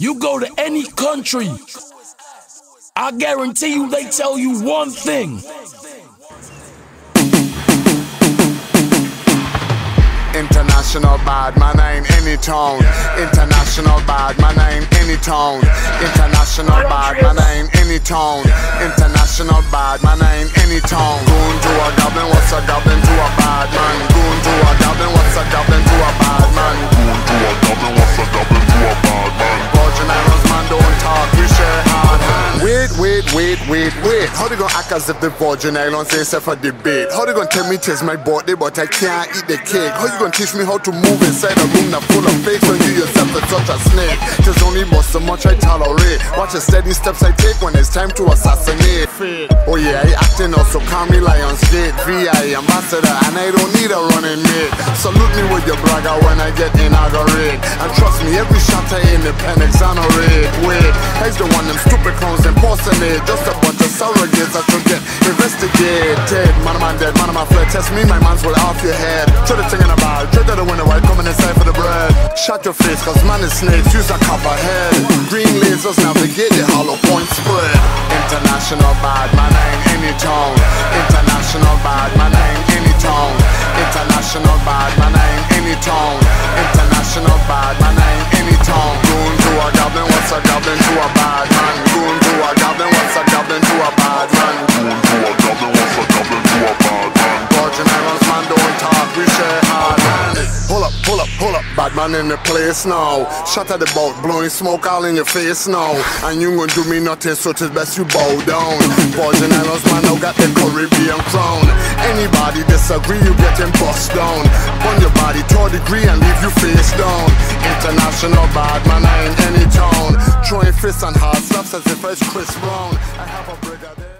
You go to any country, I guarantee you they tell you one thing. International bad man ain't any tone. International bad man ain't any tone. International bad man ain't any tone. International bad man ain't any tone. Goon to a goblin, what's a goblin Wait, wait, wait, wait. How they gonna act as if the Virgin Islands ain't set for debate? How they gonna tell me taste my body but I can't eat the cake? How you gonna teach me how to move inside a room that full of fakes when you yourself are such a snake? Much I tolerate. Watch the steady steps I take when it's time to assassinate. Oh yeah, I acting also call me Lionsgate VI ambassador and I don't need a running mate. Salute me with your bragger when I get inaugurate. And trust me, every shot I in the pen exonerate. Wait, he's the one them stupid clones impersonate. Just a bunch of surrogates that should get investigated. Man my dead, man of my fled. Test me, my man's will off your head. Throw the thing in a bag, trigger the winner white Shut your face, cause man is snakes, use a copper head. Green lasers navigate the hollow point spread. International bad man ain't any tone. International bad man ain't any tone. International bad man ain't any tone. International bad man ain't any tone. Goon to a goblin, what's a goblin to a pull up, bad man in the place now. Shut at the boat, blowing smoke all in your face now. And you gonna do me nothing, so it's best you bow down. Virgin Islands man now got the Caribbean crown. Anybody disagree, you getting bust down. On your body, third degree and leave you face down. International bad man, I ain't any town. Throwing fists and hard slaps as if it's Chris Brown. I have a brigade.